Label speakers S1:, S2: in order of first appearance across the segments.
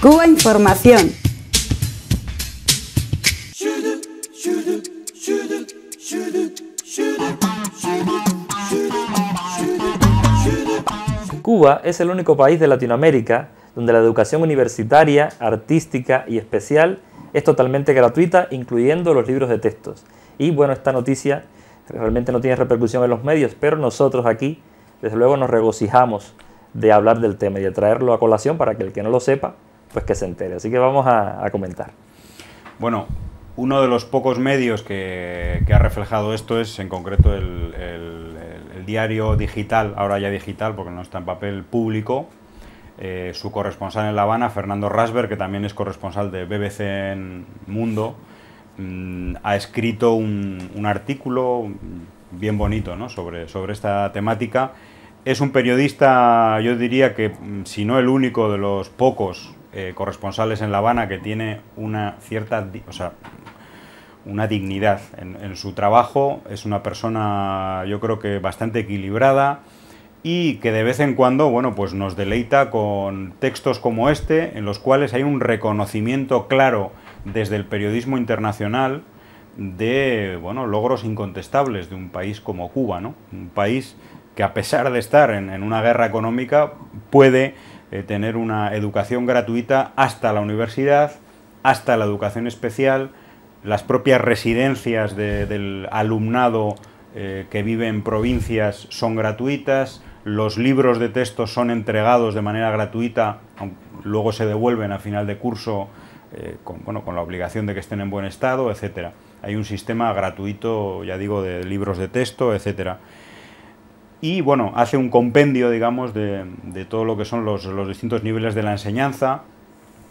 S1: Cuba Información.
S2: Cuba es el único país de Latinoamérica donde la educación universitaria, artística y especial es totalmente gratuita, incluyendo los libros de textos. Y bueno, esta noticia realmente no tiene repercusión en los medios, pero nosotros aquí, desde luego, nos regocijamos de hablar del tema y de traerlo a colación para que el que no lo sepa, pues que se entere. Así que vamos a, comentar.
S3: Bueno, uno de los pocos medios que, ha reflejado esto es en concreto el, diario digital, ahora ya digital porque no está en papel público, eh, su corresponsal en La Habana, Fernando Rasberg, que también es corresponsal de BBC Mundo, mm, ha escrito un, artículo bien bonito sobre, sobre esta temática. Es un periodista, yo diría que, mm, si no el único de los pocos eh, corresponsales en La Habana que tiene una cierta, o sea, una dignidad en, su trabajo, es una persona yo creo que bastante equilibrada y que de vez en cuando, bueno, pues nos deleita con textos como este, en los cuales hay un reconocimiento claro desde el periodismo internacional de, bueno, logros incontestables de un país como Cuba, ¿no? Un país que a pesar de estar en una guerra económica puede eh, tener una educación gratuita hasta la universidad, hasta la educación especial, las propias residencias del alumnado eh, que vive en provincias son gratuitas, los libros de texto son entregados de manera gratuita, luego se devuelven a final de curso eh, con, bueno, con la obligación de que estén en buen estado, etc. Hay un sistema gratuito, ya digo, de libros de texto, etcétera y bueno, hace un compendio, digamos, de, todo lo que son los, distintos niveles de la enseñanza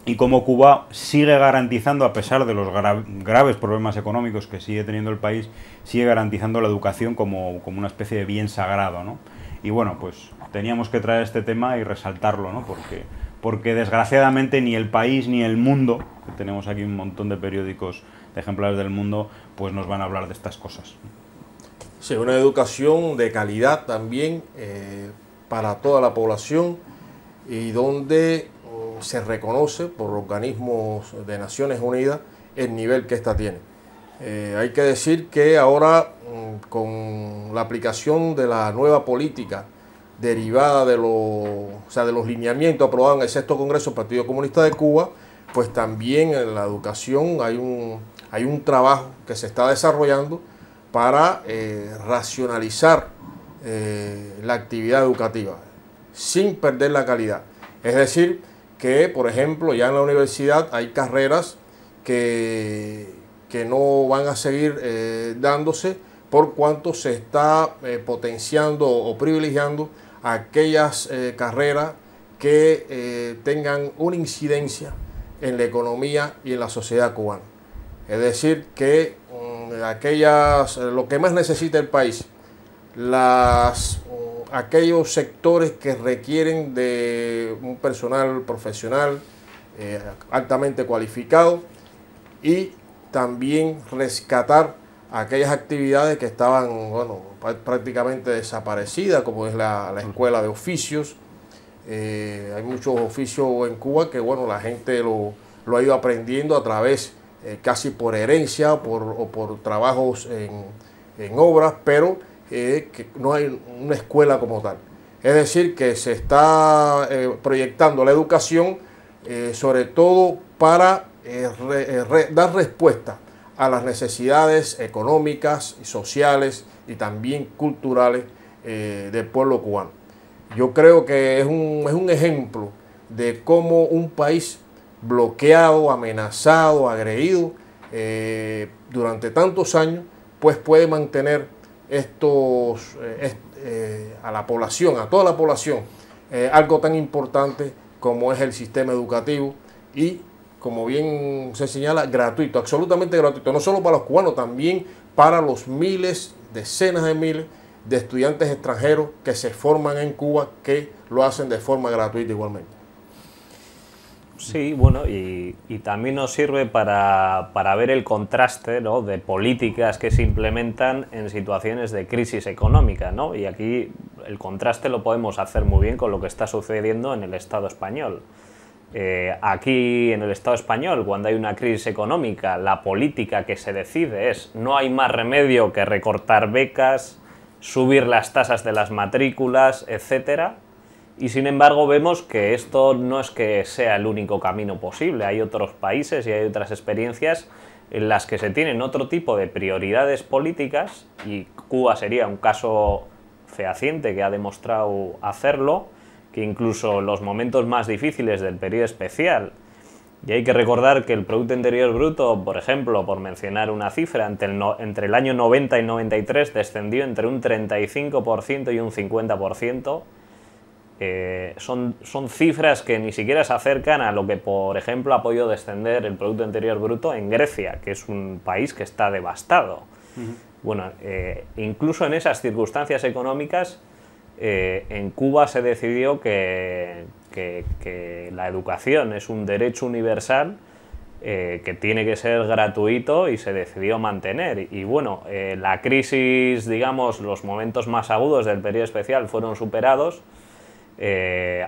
S3: y cómo Cuba sigue garantizando, a pesar de los graves problemas económicos que sigue teniendo el país, sigue garantizando la educación como, una especie de bien sagrado, ¿no? Y bueno, pues teníamos que traer este tema y resaltarlo, ¿no? Porque, porque desgraciadamente ni el país ni el mundo, tenemos aquí un montón de periódicos de ejemplares del mundo, pues nos van a hablar de estas cosas.
S4: Sí, una educación de calidad también eh, para toda la población y donde se reconoce por organismos de Naciones Unidas el nivel que ésta tiene. Eh, hay que decir que ahora mm, con la aplicación de la nueva política derivada de, los, de los lineamientos aprobados en el sexto Congreso del Partido Comunista de Cuba, pues también en la educación hay un, hay un trabajo que se está desarrollando para eh, racionalizar eh, la actividad educativa sin perder la calidad. Es decir, que por ejemplo ya en la universidad hay carreras que, que no van a seguir eh, dándose por cuanto se está potenciando o privilegiando aquellas carreras que tengan una incidencia en la economía y en la sociedad cubana. Es decir, que aquellas, lo que más necesita el país, las, aquellos sectores que requieren de un personal profesional eh, altamente cualificado y también rescatar aquellas actividades que estaban bueno, prácticamente desaparecidas, como es la, escuela de oficios. Eh, hay muchos oficios en Cuba que bueno, la gente lo, lo ha ido aprendiendo a través eh, casi por herencia por, o por trabajos en, obras, pero eh, que no hay una escuela como tal. Es decir, que se está eh, proyectando la educación sobre todo para dar respuesta a las necesidades económicas sociales y también culturales del pueblo cubano. Yo creo que es un, es un ejemplo de cómo un país bloqueado, amenazado, agredido eh, durante tantos años, pues puede mantener estos eh, eh, a la población, a toda la población, algo tan importante como es el sistema educativo y como bien se señala, gratuito, absolutamente gratuito, no solo para los cubanos, también para los miles, decenas de miles de estudiantes extranjeros que se forman en Cuba, que lo hacen de forma gratuita igualmente.
S5: Sí, bueno, y, también nos sirve para, ver el contraste ¿no? de políticas que se implementan en situaciones de crisis económica, ¿no? Y aquí el contraste lo podemos hacer muy bien con lo que está sucediendo en el Estado español. Eh, aquí en el Estado español, cuando hay una crisis económica, la política que se decide es no hay más remedio que recortar becas, subir las tasas de las matrículas, etc. Y sin embargo vemos que esto no es que sea el único camino posible. Hay otros países y hay otras experiencias en las que se tienen otro tipo de prioridades políticas y Cuba sería un caso fehaciente que ha demostrado hacerlo que incluso los momentos más difíciles del periodo especial, y hay que recordar que el Producto Interior Bruto, por ejemplo, por mencionar una cifra, entre el, entre el año 90 y 93 descendió entre un 35% y un 50%. Eh, son, son cifras que ni siquiera se acercan a lo que, por ejemplo, ha podido descender el Producto Interior Bruto en Grecia, que es un país que está devastado. Bueno, eh, incluso en esas circunstancias económicas, eh, en Cuba se decidió que, la educación es un derecho universal eh, que tiene que ser gratuito y se decidió mantener. Y, bueno, eh, la crisis, digamos, los momentos más agudos del periodo especial fueron superados.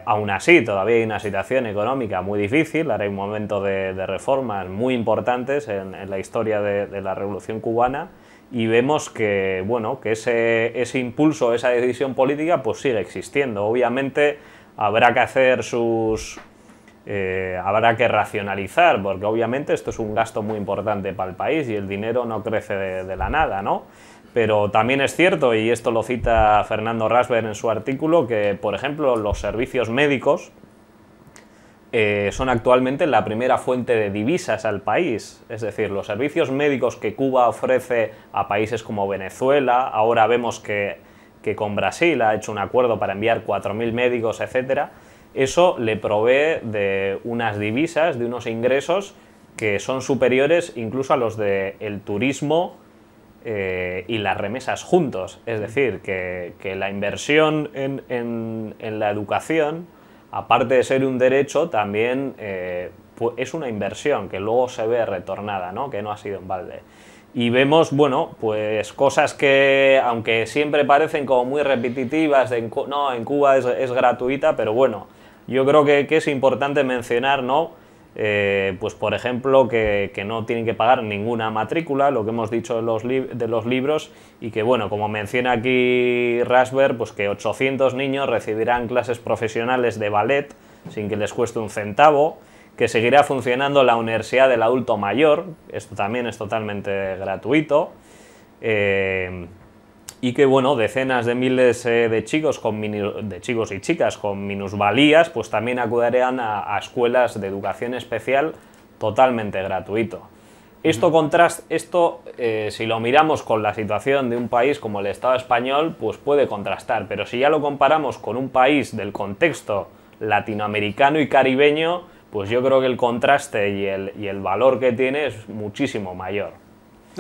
S5: Aún así, todavía hay una situación económica muy difícil, ahora hay un momento de, reformas muy importantes en, la historia de la Revolución cubana y vemos que, bueno, que ese, ese impulso, esa decisión política, pues sigue existiendo. Obviamente habrá que hacer sus... Eh, habrá que racionalizar, porque obviamente esto es un gasto muy importante para el país y el dinero no crece de, la nada, ¿no? Pero también es cierto, y esto lo cita Fernando Rasberg en su artículo, que, por ejemplo, los servicios médicos, eh, son actualmente la primera fuente de divisas al país. Es decir, los servicios médicos que Cuba ofrece a países como Venezuela, ahora vemos que, con Brasil ha hecho un acuerdo para enviar 4.000 médicos, etc. Eso le provee de unas divisas, de unos ingresos que son superiores incluso a los del turismo eh, y las remesas juntos. Es decir, que, la inversión en la educación aparte de ser un derecho, también eh, es una inversión que luego se ve retornada, ¿no? que no ha sido en balde. Y vemos, bueno, pues cosas que, aunque siempre parecen como muy repetitivas, de, no, en Cuba es, gratuita, pero bueno, yo creo que, es importante mencionar, ¿no? Eh, pues por ejemplo, que, no tienen que pagar ninguna matrícula, lo que hemos dicho de los, libros, y que bueno, como menciona aquí Rasberg, pues que 800 niños recibirán clases profesionales de ballet sin que les cueste un centavo, que seguirá funcionando la Universidad del Adulto Mayor, esto también es totalmente gratuito, eh, y que bueno, decenas de miles eh, de chicos, con de chicos y chicas con minusvalías, pues también acudirán a, escuelas de educación especial totalmente gratuito. Esto, contrast, esto eh, si lo miramos con la situación de un país como el Estado español, pues puede contrastar, pero si ya lo comparamos con un país del contexto latinoamericano y caribeño, pues yo creo que el contraste y el, y el valor que tiene es muchísimo mayor.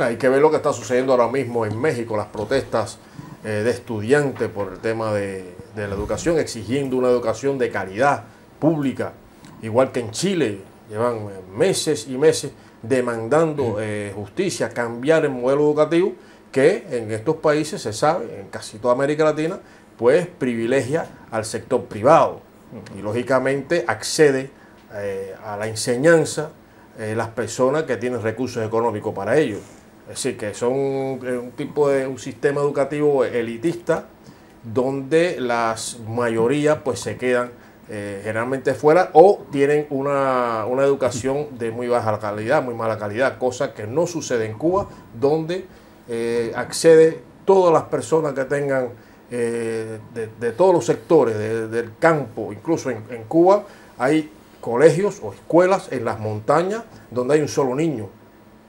S4: Hay que ver lo que está sucediendo ahora mismo en México, las protestas eh, de estudiantes por el tema de, la educación, exigiendo una educación de calidad pública, igual que en Chile, llevan eh, meses y meses demandando eh, justicia, cambiar el modelo educativo que en estos países se sabe, en casi toda América Latina, pues privilegia al sector privado y lógicamente accede a la enseñanza las personas que tienen recursos económicos para ello. Es decir, que son un tipo de un sistema educativo elitista donde las mayorías pues se quedan eh, generalmente fuera o tienen una, educación de muy baja calidad, muy mala calidad, cosa que no sucede en Cuba, donde eh, accede todas las personas que tengan eh, de, todos los sectores del campo, incluso en, en Cuba hay colegios o escuelas en las montañas donde hay un solo niño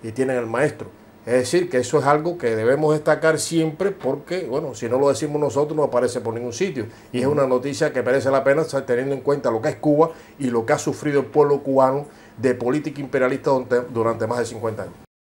S4: y tienen el maestro. Es decir, que eso es algo que debemos destacar siempre porque, bueno, si no lo decimos nosotros no aparece por ningún sitio. Y es una noticia que merece la pena teniendo en cuenta lo que es Cuba y lo que ha sufrido el pueblo cubano de política imperialista durante más de 50 años.